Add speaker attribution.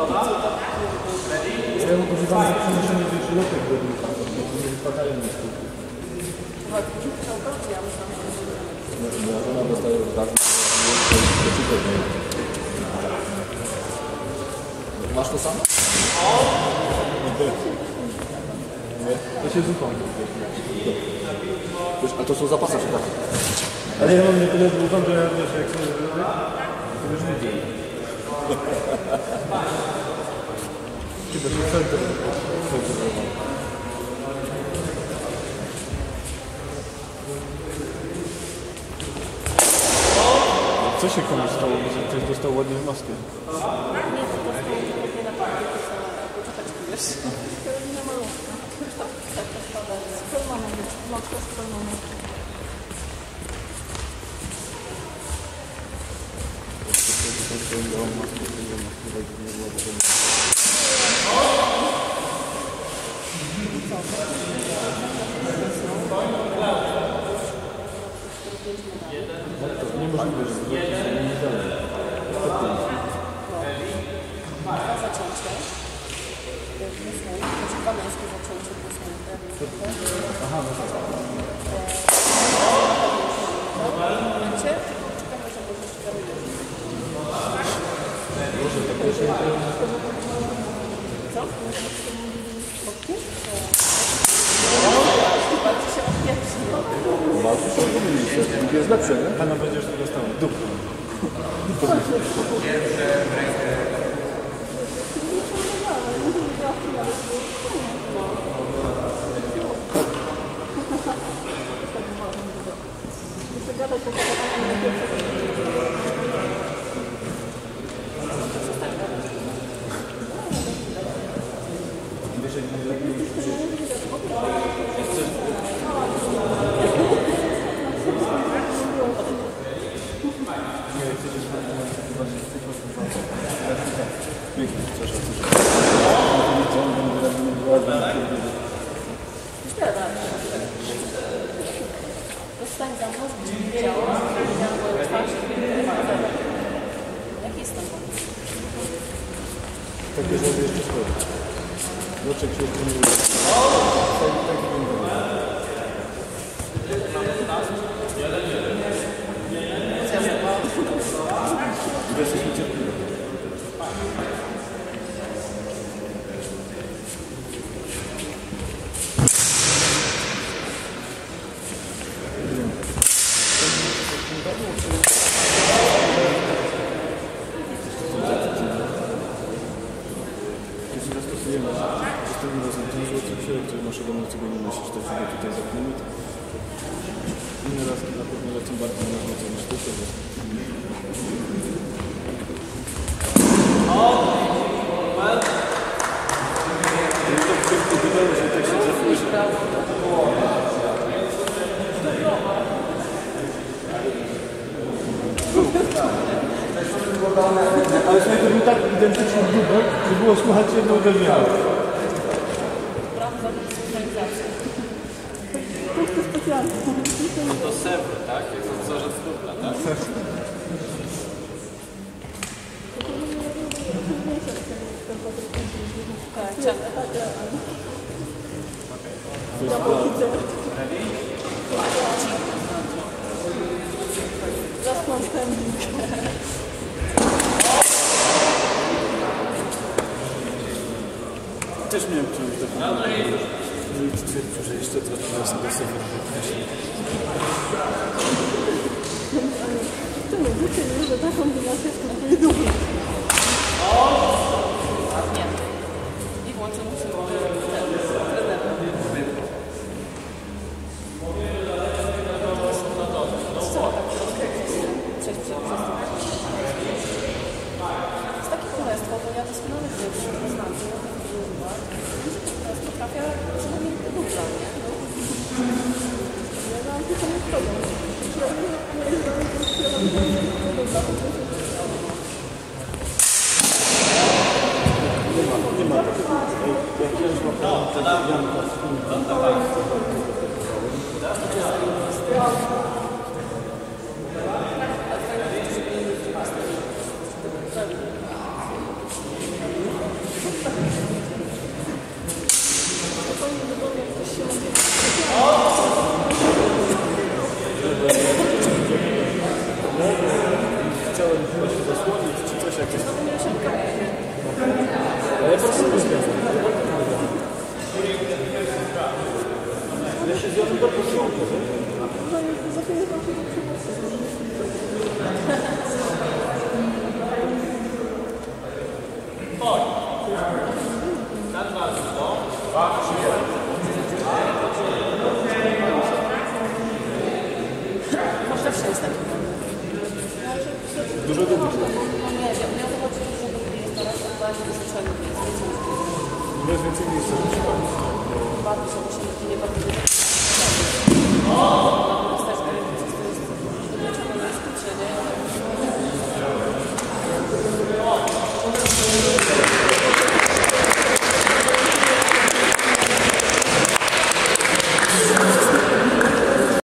Speaker 1: Ja używam za przenoszenie gdzieś lotek do nich, nie wypadają mi tu.
Speaker 2: Ona dostaje tak. Masz to samo?
Speaker 1: To się.
Speaker 2: Wiesz, A to są zapasy czy tak?
Speaker 1: Ale ja mam nie tyle długą, że jak sobie zrobię, to już widzę. Chyba się centrum. Co się komuś stało, że ktoś dostał ładnie w maskę? Że to nie dalej. Aha, no tak.
Speaker 3: Momencie, czekamy, że może szukamy już. Co? Oknie? Bardzo się odpieprzył.
Speaker 2: Walczy się o komunistę. Drugi jest lepszy, nie?
Speaker 1: Pana będziesz to dostał. Dup.
Speaker 3: Dostań za mózg, czyli ciało, twarz, Jaki jest ten pomysł?
Speaker 1: Takie żeby jeszcze swoje. Doczek się nie Jesteśmy cierpliwi. Rozwiązania złotych które naszego nocego nie nosić, to sobie tutaj zapniemy. Inne razki na pewno lecą bardziej na niż to, się, się trafuje. Ale to był tak identyczny dubek, że było słuchać jedno uderzenie.
Speaker 4: To Sewr, tak? Jest to wzorzec dupla, tak?
Speaker 3: Zasłon pędzik.
Speaker 1: Też miałem czegoś takiego. No i stwierdził, że jeszcze trochę do
Speaker 3: 어, 그 다음에 jakieś... Ale proszę nie
Speaker 1: zgadzam. Ja
Speaker 3: się zgadzam
Speaker 2: do początku.
Speaker 3: No, zabiję wam się do przemocy. Teraz aktualnie czego jest, więcej niż kiedyś.
Speaker 1: Jest więcej.
Speaker 3: Bardzo są się nie bardzo dużo.